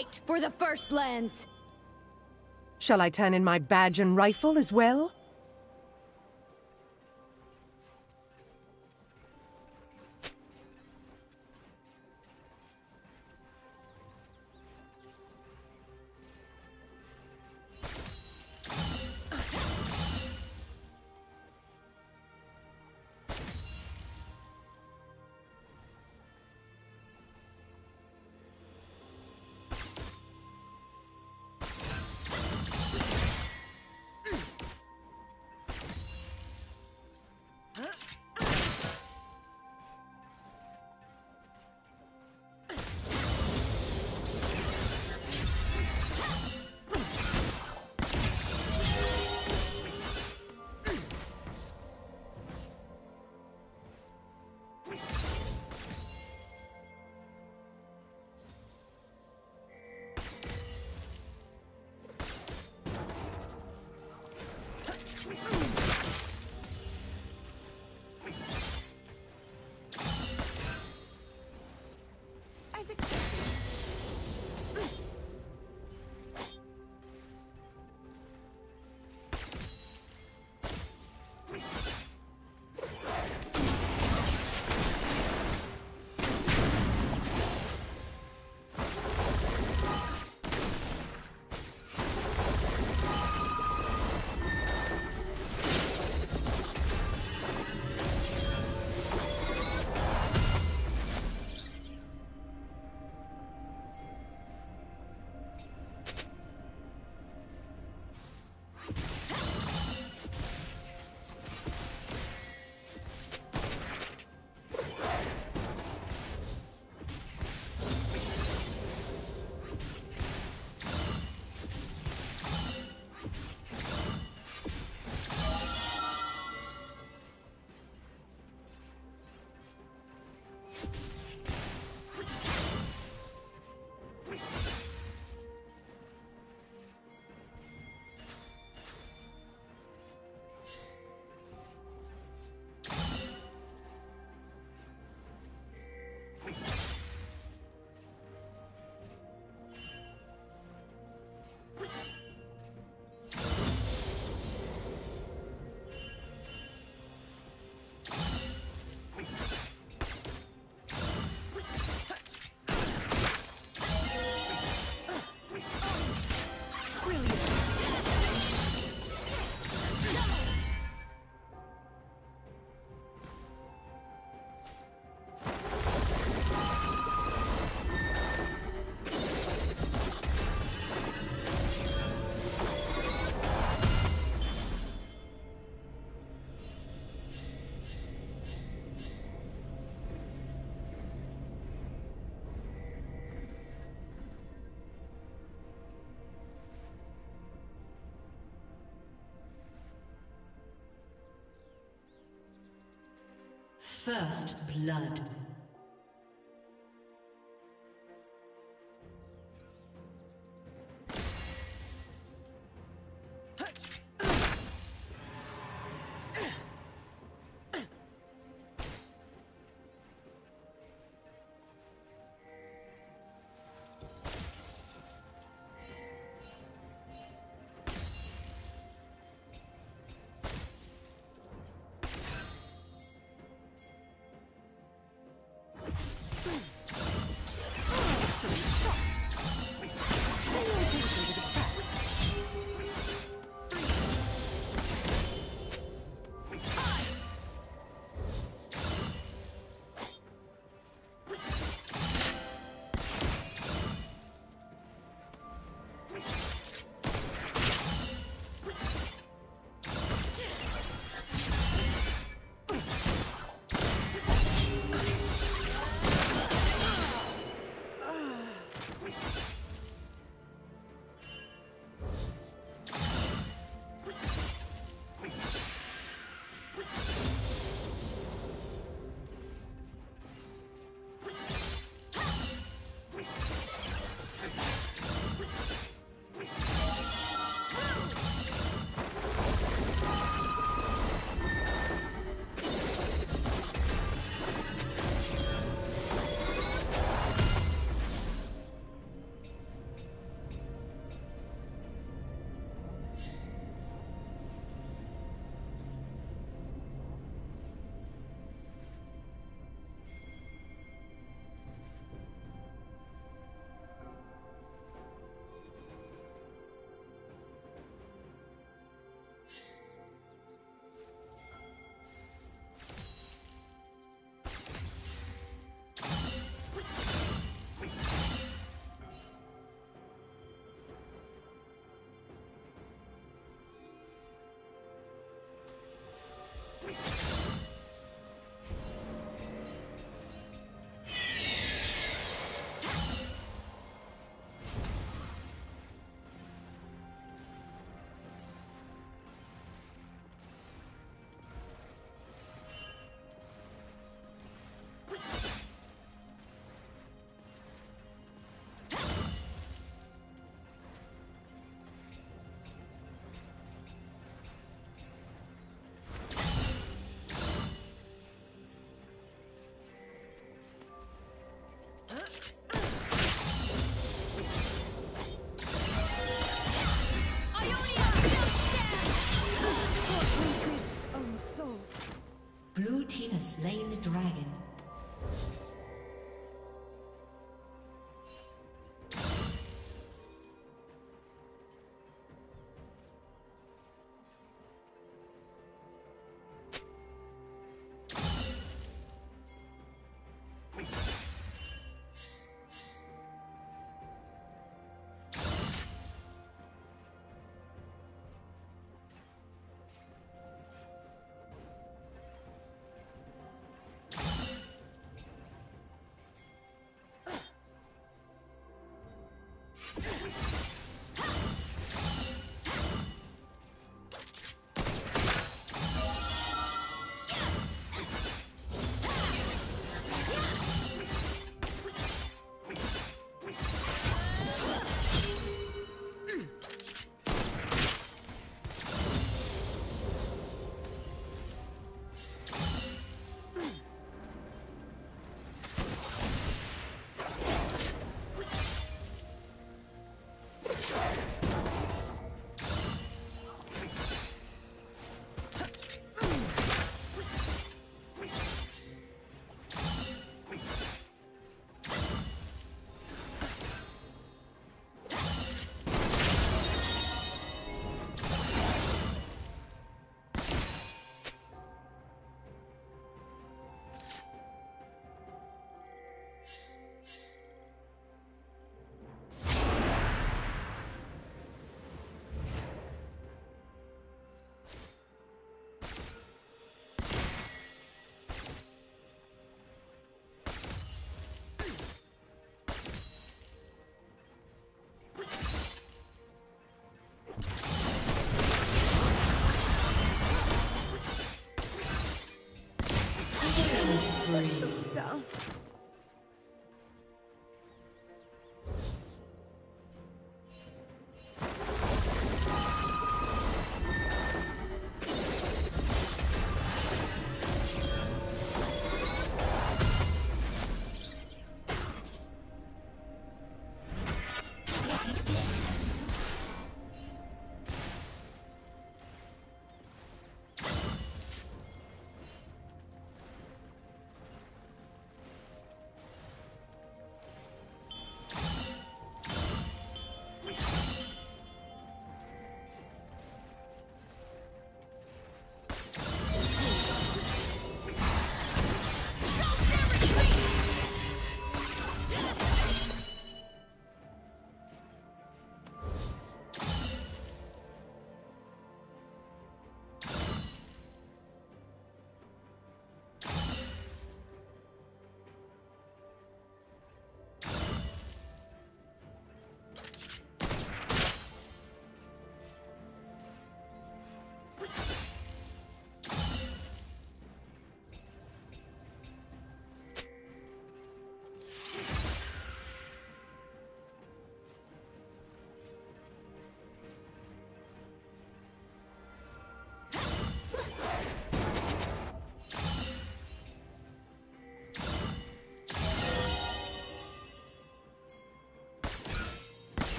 Fight for the First Lands! Shall I turn in my badge and rifle as well? First blood. Let's go.